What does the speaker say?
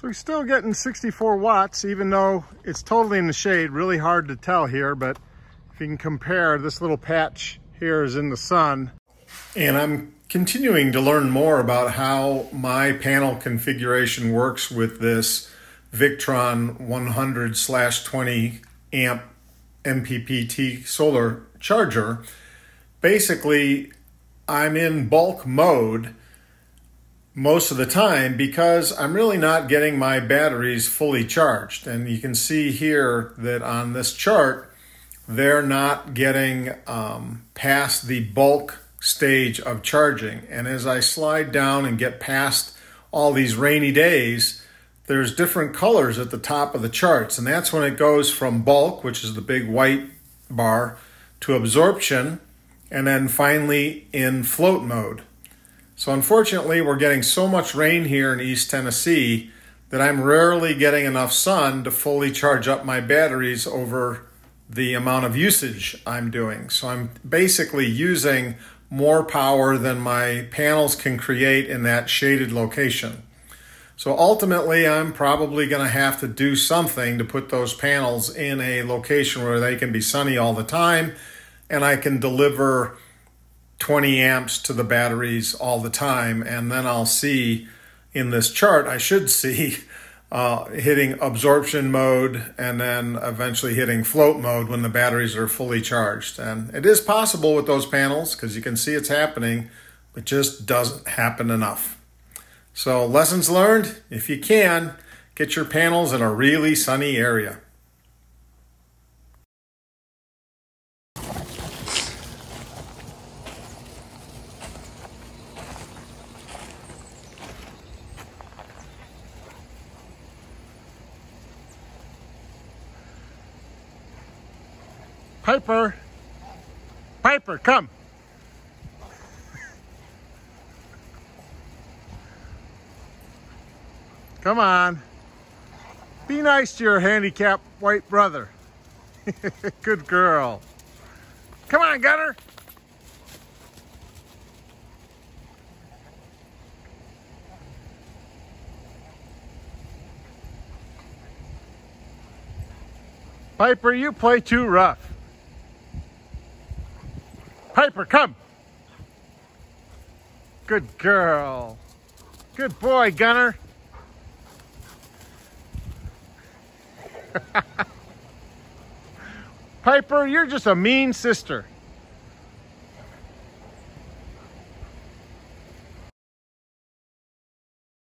So he's still getting 64 watts, even though it's totally in the shade. Really hard to tell here, but if you can compare, this little patch here is in the sun. And I'm continuing to learn more about how my panel configuration works with this Victron 100 slash 20 amp MPPT solar charger. Basically, I'm in bulk mode most of the time because I'm really not getting my batteries fully charged. And you can see here that on this chart, they're not getting um, past the bulk stage of charging. And as I slide down and get past all these rainy days, there's different colors at the top of the charts. And that's when it goes from bulk, which is the big white bar, to absorption, and then finally in float mode. So unfortunately, we're getting so much rain here in East Tennessee that I'm rarely getting enough sun to fully charge up my batteries over the amount of usage I'm doing. So I'm basically using more power than my panels can create in that shaded location. So ultimately, I'm probably going to have to do something to put those panels in a location where they can be sunny all the time and I can deliver 20 amps to the batteries all the time. And then I'll see in this chart, I should see uh, hitting absorption mode and then eventually hitting float mode when the batteries are fully charged. And it is possible with those panels because you can see it's happening, but just doesn't happen enough. So lessons learned, if you can, get your panels in a really sunny area. Piper. Piper, come. come on. Be nice to your handicapped white brother. Good girl. Come on, Gunner. Piper, you play too rough. Piper, come. Good girl. Good boy, Gunner. Piper, you're just a mean sister.